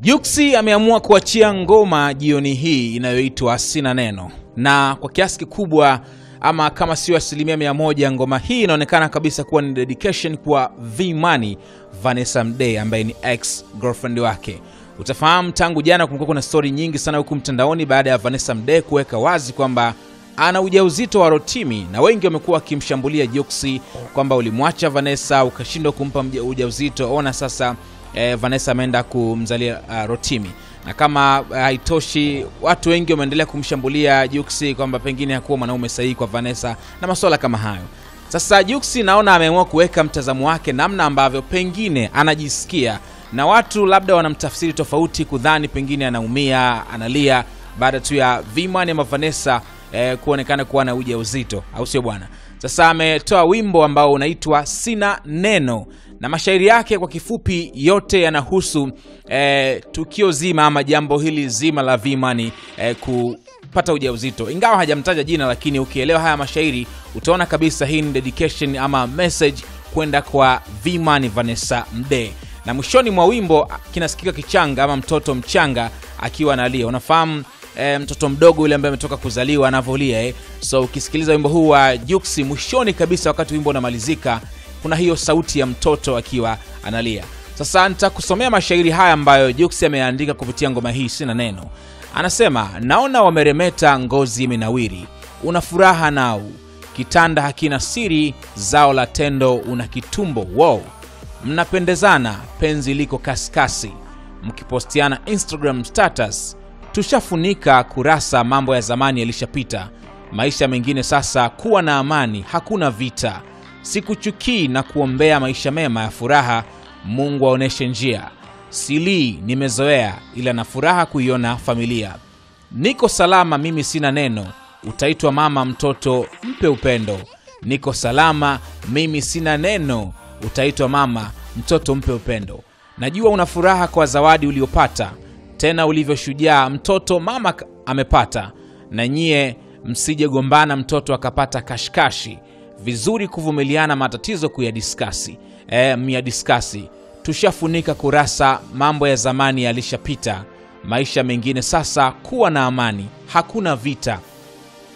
Juksi ameamua kuachia ngoma jioni hii inayoitwa Sina Neno, na kwa kiasi kikubwa ama kama sio asilimia mia moja, ngoma hii inaonekana kabisa kuwa ni dedication kwa V-Money Vanessa Mdee ambaye ni ex girlfriend wake. Utafahamu tangu jana kumekuwa kuna stori nyingi sana huku mtandaoni baada ya Vanessa Mdee kuweka wazi kwamba ana ujauzito wa Rotimi na wengi wamekuwa wakimshambulia Juksi kwamba ulimwacha Vanessa ukashindwa kumpa ujauzito, ona sasa eh, Vanessa ameenda kumzalia uh, Rotimi na kama haitoshi uh, haitoshi watu wengi wameendelea kumshambulia Juksi kwamba pengine hakuwa mwanaume sahihi kwa Vanessa na masuala kama hayo. Sasa Juksi naona ameamua kuweka mtazamo wake namna ambavyo pengine anajisikia, na watu labda wanamtafsiri tofauti, kudhani pengine anaumia, analia baada tu ya V-Money ama Vanessa eh, kuonekana kuwa na ujauzito, au sio bwana? Sasa ametoa wimbo ambao unaitwa Sina Neno na mashairi yake kwa kifupi yote yanahusu eh, tukio zima ama jambo hili zima la V-Money eh, kupata ujauzito, ingawa hajamtaja jina, lakini ukielewa haya mashairi utaona kabisa hii ni dedication ama message kwenda kwa V-Money Vanessa Mdee na mwishoni mwa wimbo kinasikika kichanga ama mtoto mchanga akiwa analia. Unafahamu e, mtoto mdogo yule ambaye ametoka kuzaliwa anavolia eh? So ukisikiliza wimbo huu wa Juksi mwishoni kabisa, wakati wimbo unamalizika, kuna hiyo sauti ya mtoto akiwa analia. Sasa nitakusomea mashairi haya ambayo Juksi ameandika kupitia ngoma hii Sina Neno. Anasema, naona wameremeta, ngozi minawiri una furaha nao, kitanda hakina siri, zao la tendo una kitumbo wow mnapendezana, penzi liko kasikasi, mkipostiana Instagram status. Tushafunika kurasa, mambo ya zamani yalishapita, maisha mengine sasa, kuwa na amani, hakuna vita. Sikuchukii na kuombea maisha mema ya furaha, Mungu aoneshe njia. Silii, nimezoea, ila na furaha kuiona familia. Niko salama, mimi sina neno, utaitwa mama, mtoto mpe upendo. Niko salama, mimi sina neno utaitwa mama, mtoto mpe upendo. Najua una furaha kwa zawadi uliopata, tena ulivyoshujaa, mtoto mama amepata. Na nyie msijegombana mtoto akapata kashikashi. Vizuri kuvumiliana, matatizo kuyadiskasi, e, myadiskasi. Tushafunika kurasa, mambo ya zamani yalishapita, maisha mengine sasa, kuwa na amani, hakuna vita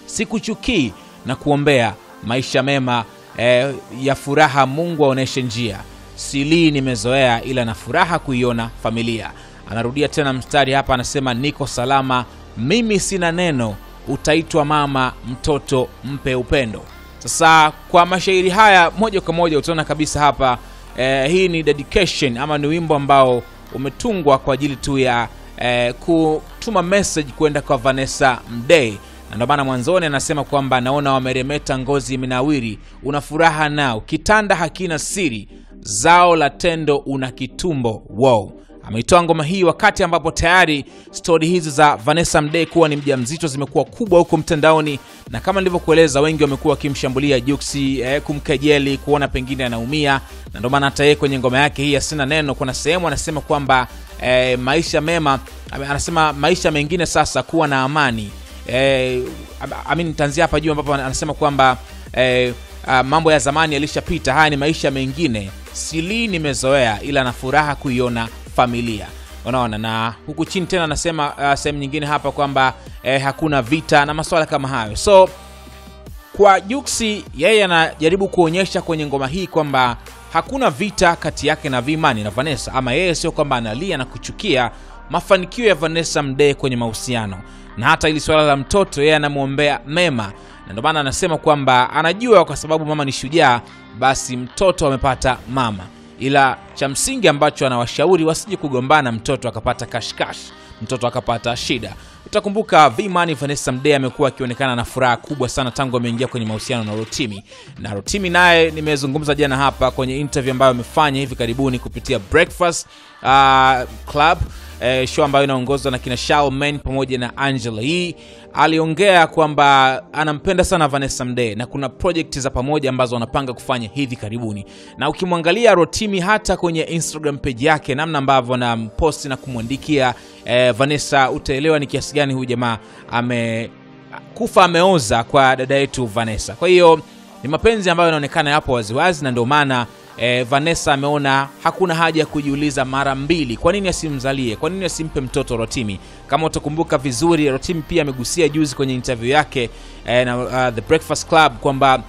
sikuchukii na kuombea maisha mema e, ya furaha mungu aoneshe njia silii nimezoea ila na furaha kuiona familia anarudia tena mstari hapa anasema niko salama mimi sina neno utaitwa mama mtoto mpe upendo. Sasa kwa mashairi haya moja kwa moja utaona kabisa hapa eh, hii ni dedication ama ni wimbo ambao umetungwa kwa ajili tu ya eh, kutuma message kwenda kwa vanessa mdee. Na ndio maana mwanzoni anasema kwamba naona wameremeta ngozi minawiri, una furaha nao. Kitanda hakina siri zao la tendo una kitumbo. Wow ameitoa ngoma hii wakati ambapo tayari stori hizi za vanessa mdee kuwa ni mjamzito zimekuwa kubwa huko mtandaoni na kama nilivyokueleza wengi wamekuwa wakimshambulia juksi eh, kumkejeli kuona pengine anaumia na ndio maana hata yeye kwenye ngoma yake hii asina neno kuna sehemu anasema kwamba eh, maisha mema anasema maisha mengine sasa kuwa na amani. Eh, amin tanzia hapa juu ambapo anasema kwamba eh, uh, mambo ya zamani yalishapita haya ni maisha mengine. Sili nimezoea ila na furaha kuiona familia. Unaona na huku chini tena anasema uh, sehemu nyingine hapa kwamba eh, hakuna vita na maswala kama hayo. So kwa juksi yeye anajaribu kuonyesha kwenye ngoma hii kwamba hakuna vita kati yake na vimani na vanessa ama yeye sio kwamba analia na kuchukia mafanikio ya vanessa mdee kwenye mahusiano. Na hata ili swala la mtoto yeye anamwombea mema. Na ndio maana anasema kwamba anajua kwa sababu mama ni shujaa basi mtoto amepata mama ila cha msingi ambacho anawashauri wasije kugombana mtoto akapata kashkash mtoto akapata shida. Utakumbuka vmani vanessa mdee amekuwa akionekana na furaha kubwa sana tangu ameingia kwenye mahusiano na rotimi. Na rotimi naye nimezungumza jana hapa kwenye interview ambayo amefanya hivi karibuni kupitia breakfast uh, club eh, show ambayo inaongozwa na kina Shalman pamoja na Angela hii aliongea kwamba anampenda sana Vanessa Mdee na kuna project za pamoja ambazo wanapanga kufanya hivi karibuni, na ukimwangalia Rotimi hata kwenye Instagram page yake, namna ambavyo anamposti na kumwandikia eh, Vanessa, utaelewa ni kiasi gani huyu jamaa ame kufa ameoza kwa dada yetu Vanessa. Kwa hiyo ni mapenzi ambayo yanaonekana yapo waziwazi, na ndio maana eh, Vanessa ameona hakuna haja ya kujiuliza mara mbili, kwa nini asimzalie, kwa nini asimpe mtoto Rotimi. Kama utakumbuka vizuri, Rotimi pia amegusia juzi kwenye interview yake e, na uh, The Breakfast Club kwamba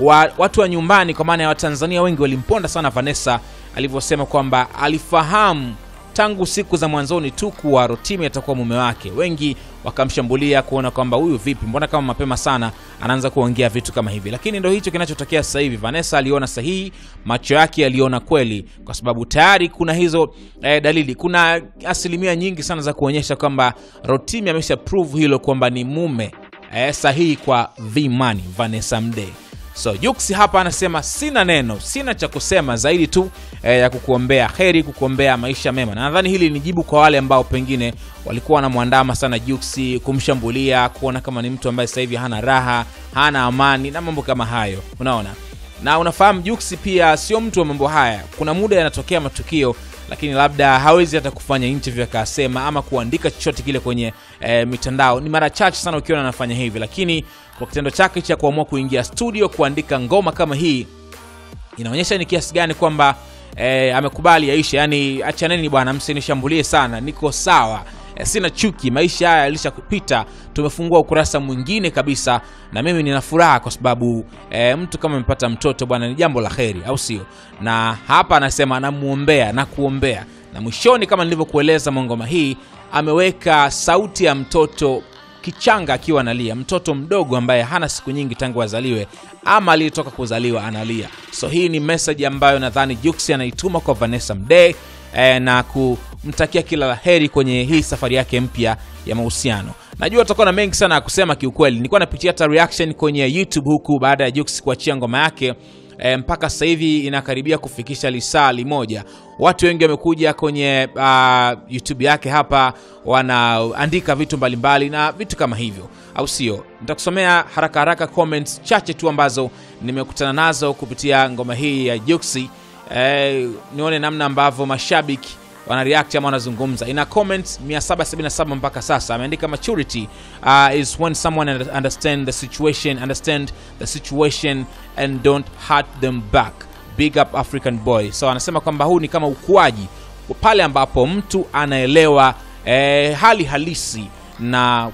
wa, watu wa nyumbani kwa maana ya Watanzania wengi walimponda sana Vanessa alivyosema kwamba alifahamu tangu siku za mwanzoni tu kuwa Rotimi atakuwa mume wake. Wengi wakamshambulia kuona kwamba huyu vipi, mbona kama mapema sana anaanza kuongea vitu kama hivi, lakini ndo hicho kinachotokea sasa hivi. Vanessa aliona sahihi, macho yake yaliona kweli, kwa sababu tayari kuna hizo eh, dalili. Kuna asilimia nyingi sana za kuonyesha kwamba Rotimi amesha hilo kwamba ni mume eh, sahihi kwa Vimani Vanessa Mdee. So Yuksi hapa anasema sina neno, sina cha kusema zaidi tu eh, ya kukuombea heri, kukuombea maisha mema. Na nadhani hili ni jibu kwa wale ambao pengine walikuwa wanamwandama sana Yuksi, kumshambulia, kuona kama ni mtu ambaye sasa hivi hana raha, hana amani na mambo kama hayo, unaona. Na unafahamu Yuksi pia sio mtu wa mambo haya. Kuna muda yanatokea matukio lakini labda hawezi hata kufanya interview akasema ama kuandika chochote kile kwenye e, mitandao. Ni mara chache sana ukiona anafanya hivi, lakini kwa kitendo chake cha kuamua kuingia studio kuandika ngoma kama hii inaonyesha ni kiasi gani kwamba e, amekubali yaisha, yani achaneni bwana, msinishambulie sana, niko sawa. E, sina chuki, maisha haya yalishapita, tumefungua ukurasa mwingine kabisa, na mimi nina furaha kwa sababu e, mtu kama amepata mtoto bwana, ni jambo la heri, au sio? Na hapa anasema anamuombea na kuombea, na mwishoni, kama nilivyokueleza, mongoma hii ameweka sauti ya mtoto kichanga akiwa analia, mtoto mdogo ambaye hana siku nyingi tangu azaliwe ama aliyetoka kuzaliwa analia. So hii ni message ambayo nadhani Jux anaituma kwa Vanessa Mdee eh, na kumtakia kila la heri kwenye hii safari yake mpya ya mahusiano. Najua utakuwa na mengi sana ya kusema kiukweli. Nilikuwa napitia hata reaction kwenye YouTube huku baada ya Jux kuachia ngoma yake e, mpaka sasa hivi inakaribia kufikisha lisaa limoja. Watu wengi wamekuja kwenye uh, YouTube yake hapa, wanaandika vitu mbalimbali mbali na vitu kama hivyo, au sio? Nitakusomea haraka haraka comments chache tu ambazo nimekutana nazo kupitia ngoma hii ya Juksi. E, nione namna ambavyo mashabiki wana react ama wanazungumza. Ina comments 777 mpaka sasa. Ameandika maturity uh, is when someone understand the situation, understand the situation and don't hurt them back. Big up African boy. So anasema kwamba huu ni kama ukuaji pale ambapo mtu anaelewa eh, hali halisi na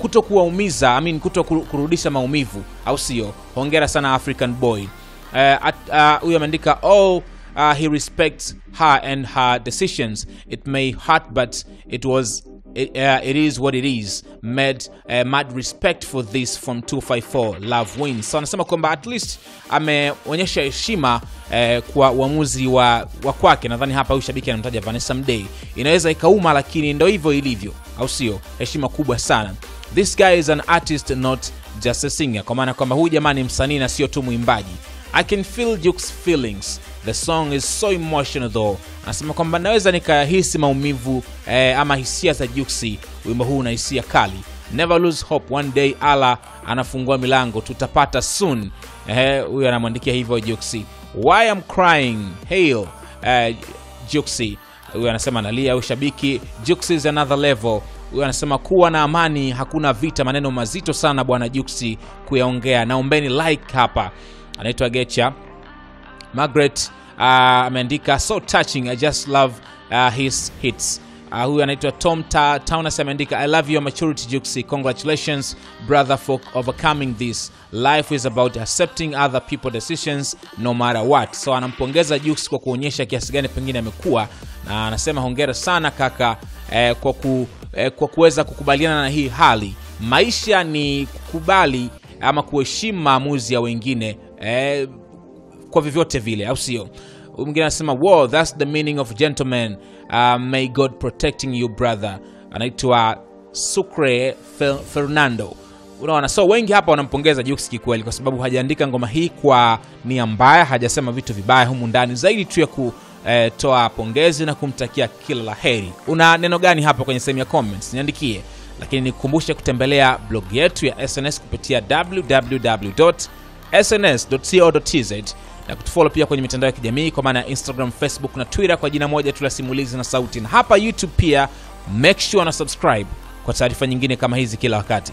kuto kuwaumiza I mean, kuto kurudisha maumivu, au sio? Hongera sana African boy. Huyu uh, uh, ameandika oh, uh, he respects her and her decisions. It may hurt, but it was it, uh, it is what it is. Mad, uh, mad respect for this from 254 love wins. So anasema kwamba at least ameonyesha heshima eh, kwa uamuzi wa, wa kwake. Nadhani hapa huyu shabiki anamtaja Vanessa Mdee. Inaweza ikauma, lakini ndo hivyo ilivyo, au sio? Heshima kubwa sana. This guy is an artist not just a singer, kwa maana kwamba huyu jamaa ni msanii na sio tu mwimbaji. I can feel Duke's feelings. The song is so emotional though. Anasema kwamba naweza nikahisi maumivu eh, ama hisia za Juksi. Wimbo huu una hisia kali. Never lose hope, one day Allah anafungua milango, tutapata soon. Eh, huyu anamwandikia hivyo Juksi. Why I'm crying? Hail eh, Juksi. Huyu anasema analia. ushabiki. shabiki Juksi is another level. Huyu anasema kuwa na amani, hakuna vita. Maneno mazito sana bwana Juksi kuyaongea. Naombeni like hapa. Anaitwa Gecha Margaret ameandika uh, so touching I just love uh, his hits. Uh, huyu anaitwa Tom Ta Taunas ameandika I love your maturity Juksi, congratulations brother for overcoming this. Life is about accepting other people decisions no matter what. So anampongeza juks kwa kuonyesha kiasi gani pengine amekuwa, na anasema hongera sana kaka eh, kwa, ku, eh, kwa kuweza kukubaliana na hii hali. Maisha ni kukubali ama kuheshimu maamuzi ya wengine eh, kwa vyovyote vile, au sio? Mwingine anasema wow, that's the meaning of gentleman. Uh, may God protecting you brother. Anaitwa Sucre Fernando. Unaona, so wengi hapa wanampongeza Jux kikweli, kwa sababu hajaandika ngoma hii kwa nia mbaya, hajasema vitu vibaya humu ndani, zaidi tu ya kutoa eh, pongezi na kumtakia kila la heri. Una neno gani hapa kwenye sehemu ya comments? Niandikie, lakini nikukumbushe kutembelea blog yetu ya SNS kupitia www.sns.co.tz na kutufollow pia kwenye mitandao ya kijamii kwa maana ya Instagram, Facebook na Twitter kwa jina moja tu la Simulizi na Sauti, na hapa YouTube pia make sure na subscribe kwa taarifa nyingine kama hizi kila wakati.